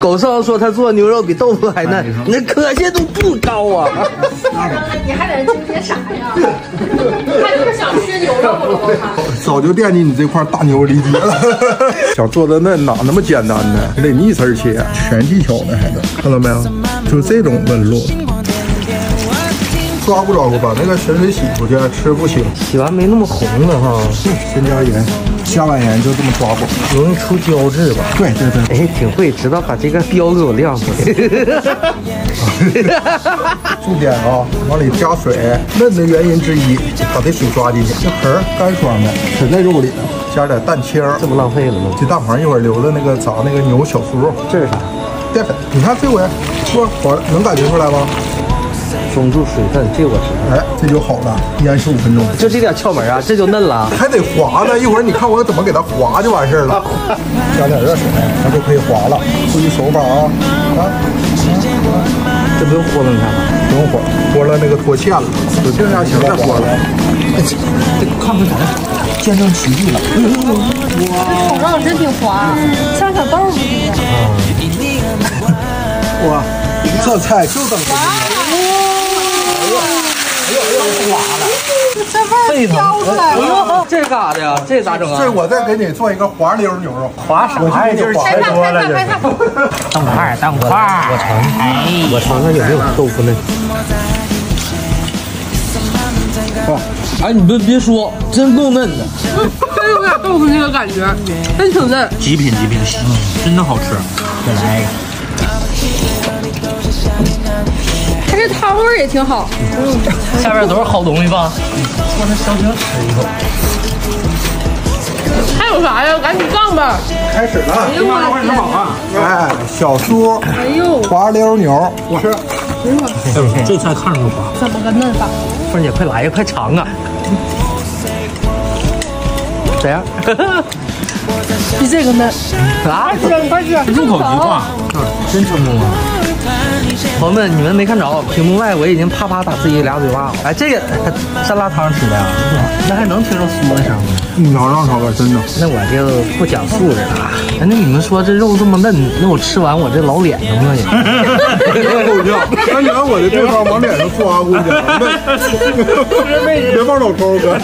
狗少说他做牛肉比豆腐还嫩，那可信度不高啊！你还在这纠结啥呀？他就是想吃牛肉了，我看。早就惦记你这块大牛里脊了。想做的嫩哪那么简单呢？得逆丝切，全技巧呢，还能看到没有？就这种纹路。抓不抓不把那个神水洗出去，吃不腥。洗完没那么红了哈，先加盐，加完盐就这么抓过，容易出胶质吧？对对对，哎，挺会，知道把这个标给我亮出来。重点啊，往里加水，嫩的原因之一，把这水抓进去。这壳干爽的，沉在肉里了，加点蛋清，这不浪费了吗？这蛋黄一会儿留着那个炸那个牛小酥肉。这是啥？淀粉。你看这回不黄，能感觉出来吗？封住水分，这我知道。哎，这就好了，腌十五分钟，就这点窍门啊，这就嫩了，还得滑呢。一会儿你看我怎么给它滑就完事儿了。加点热水，它就可以滑了。注意手法啊！啊，这不用和了，你看不用和，和了那个脱芡了，就定下形再和了。这看不着，见证奇迹了。哇，手上真挺滑，像小豆腐一样。哇，这菜就等着你。飘出来了。这是干啥的呀？这咋整啊？这我再给你做一个滑溜牛肉。滑啥呀？就是开烫，开烫，开烫。等会儿，我尝，哎，我尝尝有没有豆腐嫩。哎，你别别说，真够嫩的，真有点豆腐那个感觉，真挺嫩。极品极品，嗯，真的好吃。再来一个。汤味也挺好。下边都是好东西吧？我这小心吃一口。还有啥呀？赶紧上吧。开始了。哎呦我的天！哎，小酥哎呦，滑溜牛，我是这菜看着就滑。怎么个嫩法？凤姐，快来呀，快尝啊！怎样？比这个嫩。啊！快吃，快吃！入口即化，真成功啊！朋友们，你们没看着，屏幕外我已经啪啪打自己俩嘴巴了。哎，这个蘸辣汤吃的呀，那还能听着嗦的声吗？你尝尝尝吧，真的。那我就不讲素质了那你们说这肉这么嫩，那我吃完我这老脸能不能行？够 呛，那你按我的这方往脸上刷过去，别放老头哥。